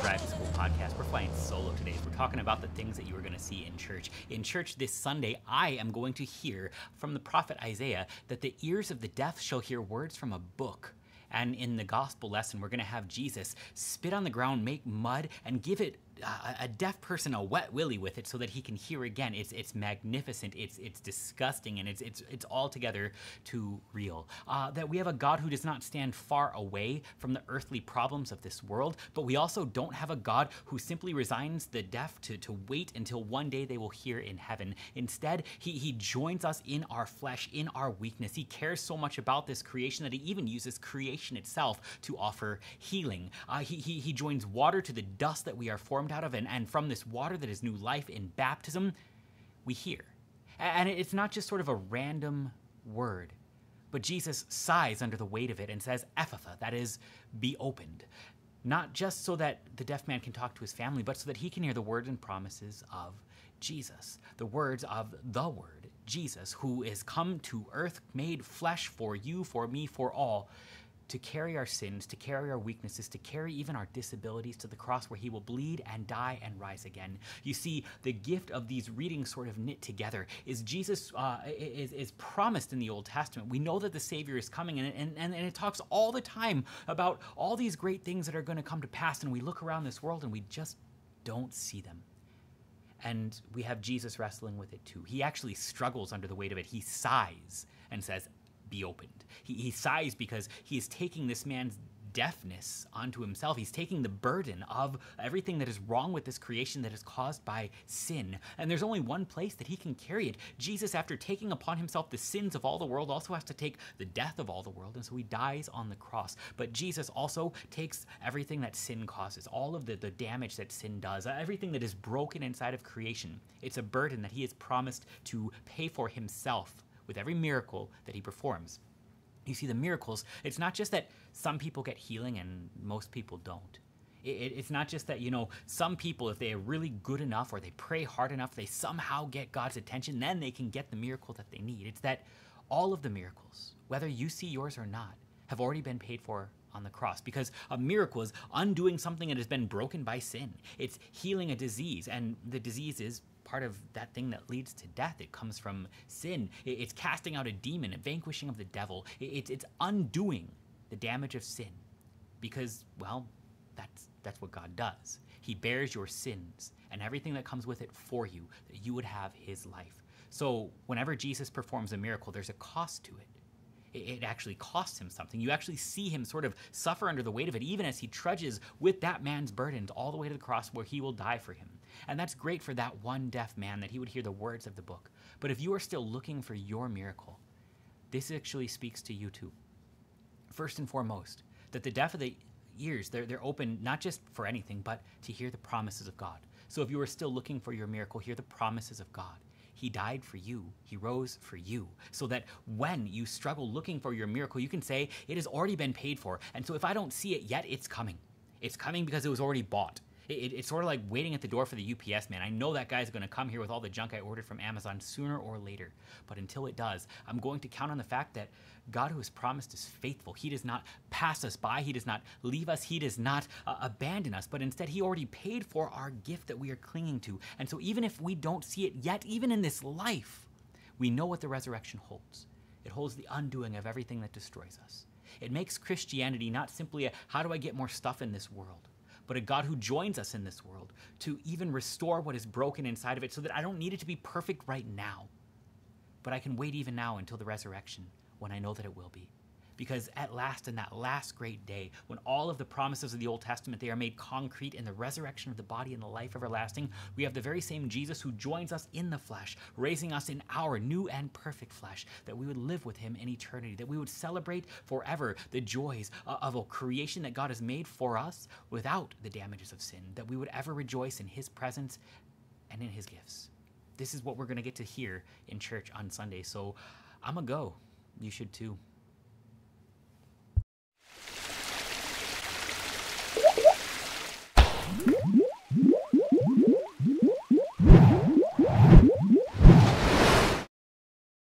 Drive to School podcast. We're flying solo today. We're talking about the things that you are going to see in church. In church this Sunday, I am going to hear from the prophet Isaiah that the ears of the deaf shall hear words from a book. And in the gospel lesson, we're going to have Jesus spit on the ground, make mud, and give it a deaf person a wet willy with it so that he can hear again. It's it's magnificent. It's it's disgusting, and it's it's it's altogether too real. Uh, that we have a God who does not stand far away from the earthly problems of this world, but we also don't have a God who simply resigns the deaf to to wait until one day they will hear in heaven. Instead, he he joins us in our flesh, in our weakness. He cares so much about this creation that he even uses creation itself to offer healing. Uh, he, he he joins water to the dust that we are formed formed out of, and, and from this water that is new life in baptism, we hear. And it's not just sort of a random word, but Jesus sighs under the weight of it and says, Ephphatha, that is, be opened. Not just so that the deaf man can talk to his family, but so that he can hear the words and promises of Jesus, the words of the Word, Jesus, who is come to earth, made flesh for you, for me, for all, to carry our sins, to carry our weaknesses, to carry even our disabilities to the cross where he will bleed and die and rise again. You see, the gift of these readings sort of knit together is Jesus uh, is, is promised in the Old Testament. We know that the Savior is coming, and, and, and it talks all the time about all these great things that are going to come to pass, and we look around this world and we just don't see them. And we have Jesus wrestling with it too. He actually struggles under the weight of it. He sighs and says, be opened. He, he sighs because he is taking this man's deafness onto himself. He's taking the burden of everything that is wrong with this creation that is caused by sin. And there's only one place that he can carry it. Jesus, after taking upon himself the sins of all the world, also has to take the death of all the world. And so he dies on the cross. But Jesus also takes everything that sin causes, all of the, the damage that sin does, everything that is broken inside of creation. It's a burden that he has promised to pay for himself with every miracle that he performs. You see, the miracles, it's not just that some people get healing and most people don't. It, it's not just that, you know, some people, if they are really good enough or they pray hard enough, they somehow get God's attention, then they can get the miracle that they need. It's that all of the miracles, whether you see yours or not, have already been paid for on the cross because a miracle is undoing something that has been broken by sin. It's healing a disease, and the disease is part of that thing that leads to death. It comes from sin. It's casting out a demon, a vanquishing of the devil. It's, undoing the damage of sin because, well, that's, that's what God does. He bears your sins and everything that comes with it for you, that you would have his life. So whenever Jesus performs a miracle, there's a cost to it it actually costs him something. You actually see him sort of suffer under the weight of it, even as he trudges with that man's burdens all the way to the cross where he will die for him. And that's great for that one deaf man that he would hear the words of the book. But if you are still looking for your miracle, this actually speaks to you too. First and foremost, that the deaf of the ears, they're, they're open not just for anything, but to hear the promises of God. So if you are still looking for your miracle, hear the promises of God. He died for you. He rose for you. So that when you struggle looking for your miracle, you can say, It has already been paid for. And so if I don't see it yet, it's coming. It's coming because it was already bought. It, it's sort of like waiting at the door for the UPS man. I know that guy's going to come here with all the junk I ordered from Amazon sooner or later. But until it does, I'm going to count on the fact that God who has promised is faithful. He does not pass us by. He does not leave us. He does not uh, abandon us. But instead, He already paid for our gift that we are clinging to. And so even if we don't see it yet, even in this life, we know what the resurrection holds. It holds the undoing of everything that destroys us. It makes Christianity not simply a how do I get more stuff in this world, but a God who joins us in this world to even restore what is broken inside of it so that I don't need it to be perfect right now. But I can wait even now until the resurrection when I know that it will be. Because at last, in that last great day, when all of the promises of the Old Testament they are made concrete in the resurrection of the body and the life everlasting, we have the very same Jesus who joins us in the flesh, raising us in our new and perfect flesh, that we would live with him in eternity, that we would celebrate forever the joys uh, of a creation that God has made for us without the damages of sin, that we would ever rejoice in his presence and in his gifts. This is what we're going to get to hear in church on Sunday. So I'm going to go. You should too.